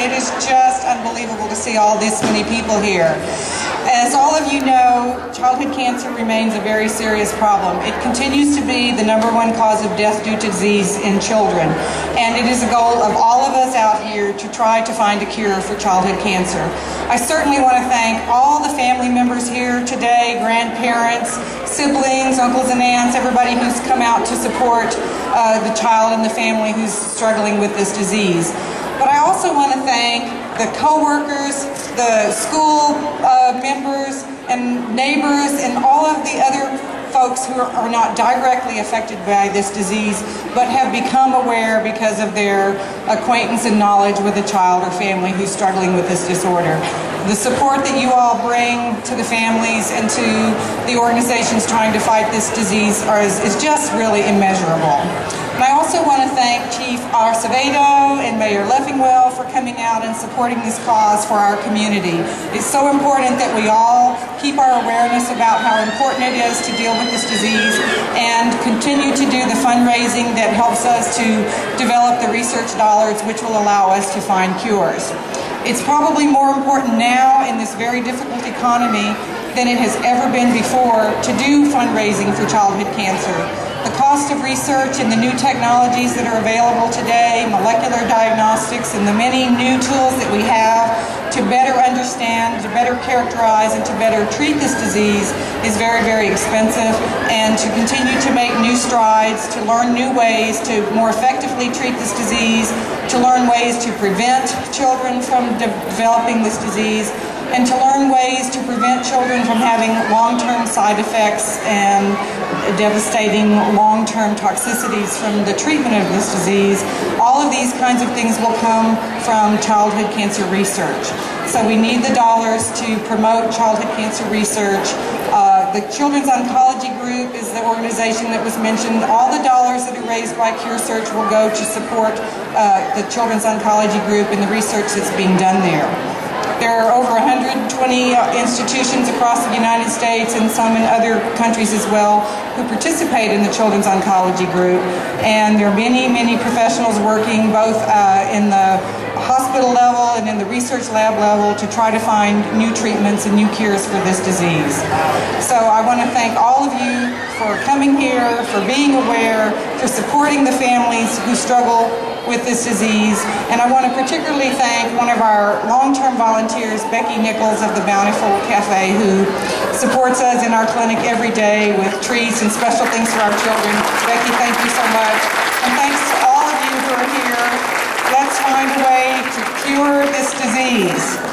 it is just unbelievable to see all this many people here. As all of you know, childhood cancer remains a very serious problem. It continues to be the number one cause of death due to disease in children. And it is a goal of all of us out here to try to find a cure for childhood cancer. I certainly want to thank all the family members here today, grandparents, siblings, uncles and aunts, everybody who's come out to support uh, the child and the family who's struggling with this disease. But I also want thank the co-workers, the school uh, members and neighbors and all of the other folks who are, not directly affected by this disease but have become aware because of their acquaintance and knowledge with a child or family who's struggling with this disorder. The support that you all bring to the families and to the organizations trying to fight this disease are, is, is just really immeasurable. And I also want to thank Chief Acevedo and Mayor Leffingwell for coming out and supporting this cause for our community. It's so important that we all keep our awareness about how important it is to deal with this disease and continue to do the fundraising that helps us to develop the research dollars which will allow us to find cures. It's probably more important now in this very difficult economy than it has ever been before to do fundraising for childhood cancer cost of research and the new technologies that are available today, molecular diagnostics, and the many new tools that we have to better understand, to better characterize, and to better treat this disease is very, very expensive. And to continue to make new strides, to learn new ways to more effectively treat this disease, to learn ways to prevent children from de developing this disease, and to learn ways to prevent children from having long-term side effects and devastating long-term toxicities from the treatment of this disease. All of these kinds of things will come from childhood cancer research. So we need the dollars to promote childhood cancer research. Uh, the Children's Oncology Group is the organization that was mentioned. All the dollars that are raised by CureSearch will go to support uh, the Children's Oncology Group and the research that's being done there. There are over 120 institutions across the United States and some in other countries as well who participate in the Children's Oncology Group. And there are many, many professionals working both uh, in the hospital level and in the research lab level to try to find new treatments and new cures for this disease. So I want to thank all of you for coming here, for being aware, for supporting the families who struggle with this disease. And I want to particularly thank one of our long-term volunteers, Becky Nichols of the Bountiful Cafe, who supports us in our clinic every day with treats and special things for our children. Becky, thank you so much. And thanks to all of you who are here. Let's find a way to cure this disease.